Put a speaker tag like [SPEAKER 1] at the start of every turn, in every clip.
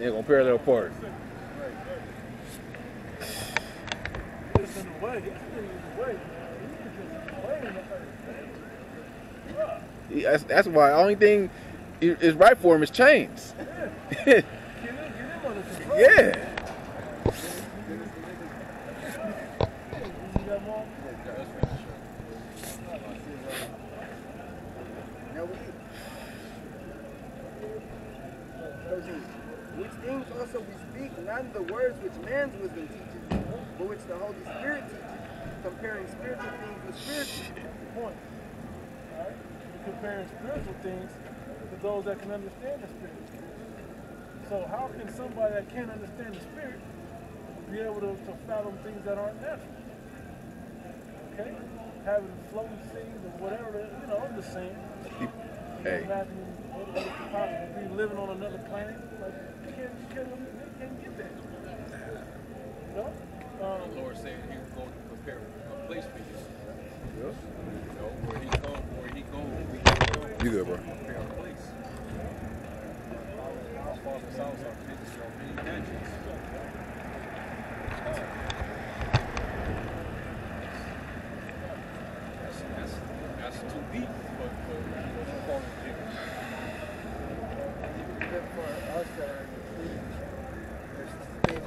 [SPEAKER 1] They're gonna parallel park. He- That's, that's why the only thing is right for him is chains.
[SPEAKER 2] Control.
[SPEAKER 1] yeah.
[SPEAKER 2] You got more?
[SPEAKER 3] Now we, Thirteen. Which things also we speak, not in the words which man's wisdom teaches, but which the Holy Spirit teaches, comparing spiritual things with spiritual.
[SPEAKER 2] Point. Alright? You're comparing spiritual things to those that can understand the spirit. So how can somebody that can't understand the spirit be able to, to fathom things that aren't natural? Okay? Having floating things or whatever, you know, I'm just saying.
[SPEAKER 1] Hey.
[SPEAKER 2] Imagine what, what it could be living on another planet. Like, you can't, you can't, you can't get that. You know? Um,
[SPEAKER 4] The Lord saying he was going to prepare a place for you. Yes. You know, where he come, where he go, we can
[SPEAKER 1] You good, bro?
[SPEAKER 4] prepare a place. Our Father's house, our business, our many mansions. That's, that's, that's too deep for, for, for Paul and Jimmy.
[SPEAKER 3] Even for us that are in the truth, there's things that are just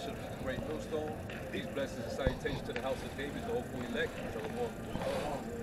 [SPEAKER 4] Bishop Ray Millstone. These blessings and salutations to the House of David, the hopeful elect,